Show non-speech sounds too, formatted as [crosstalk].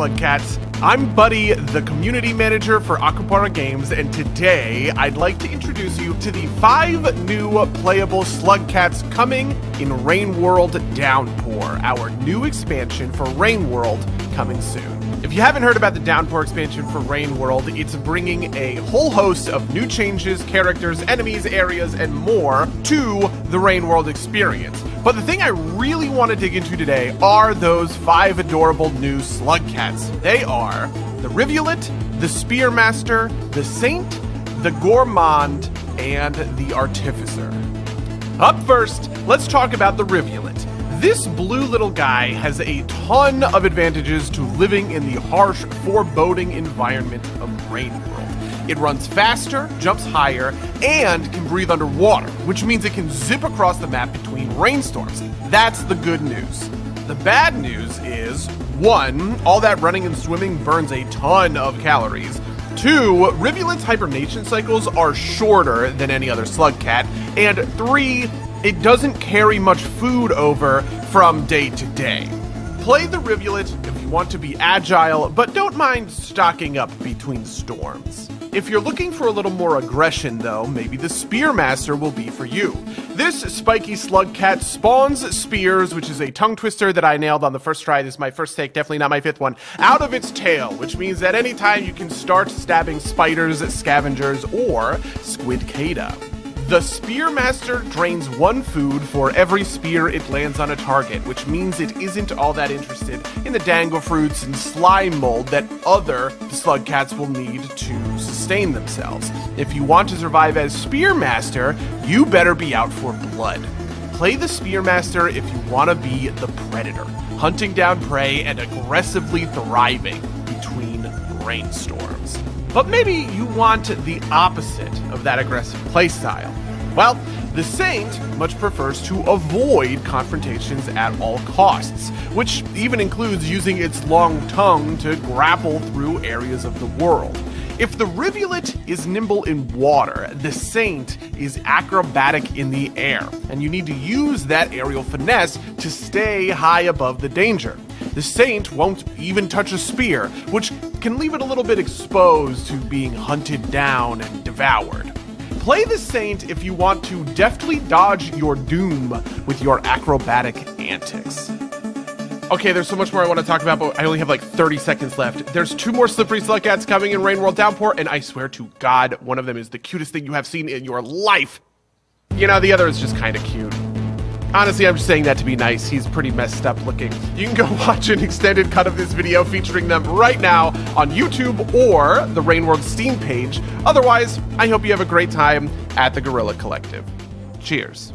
Slug Cats. I'm Buddy, the community manager for Akupara Games, and today I'd like to introduce you to the five new playable Slug Cats coming in Rain World Downpour, our new expansion for Rain World coming soon. If you haven't heard about the Downpour expansion for Rain World, it's bringing a whole host of new changes, characters, enemies, areas, and more to the Rain World experience. But the thing I really want to dig into today are those five adorable new slug cats. They are the Rivulet, the Spearmaster, the Saint, the Gourmand, and the Artificer. Up first, let's talk about the Rivulet. This blue little guy has a ton of advantages to living in the harsh, foreboding environment of Rain World. It runs faster, jumps higher, and can breathe underwater, which means it can zip across the map between rainstorms. That's the good news. The bad news is one, all that running and swimming burns a ton of calories. Two, Rivulet's hibernation cycles are shorter than any other slug cat. And three, it doesn't carry much food over from day to day. Play the Rivulet if you want to be agile, but don't mind stocking up between storms. If you're looking for a little more aggression, though, maybe the Spearmaster will be for you. This spiky slug cat spawns spears, which is a tongue twister that I nailed on the first try. This is my first take, definitely not my fifth one, out of its tail, which means that anytime you can start stabbing spiders, scavengers, or squidcada. The Spearmaster drains one food for every spear it lands on a target, which means it isn't all that interested in the dangle fruits and slime mold that other slug cats will need to sustain themselves. If you want to survive as Spearmaster, you better be out for blood. Play the Spearmaster if you want to be the Predator, hunting down prey and aggressively thriving between rainstorms. But maybe you want the opposite of that aggressive playstyle. Well, the Saint much prefers to avoid confrontations at all costs, which even includes using its long tongue to grapple through areas of the world. If the rivulet is nimble in water, the saint is acrobatic in the air, and you need to use that aerial finesse to stay high above the danger. The saint won't even touch a spear, which can leave it a little bit exposed to being hunted down and devoured. Play the Saint if you want to deftly dodge your doom with your acrobatic antics. Okay, there's so much more I want to talk about, but I only have like 30 seconds left. There's two more slippery slug coming in Rain World Downpour, and I swear to God, one of them is the cutest thing you have seen in your life. You know, the other is just kind of cute. Honestly, I'm just saying that to be nice. He's pretty messed up looking. You can go [laughs] watch an extended cut of this video featuring them right now on YouTube or the Rain World Steam page. Otherwise, I hope you have a great time at the Guerrilla Collective. Cheers.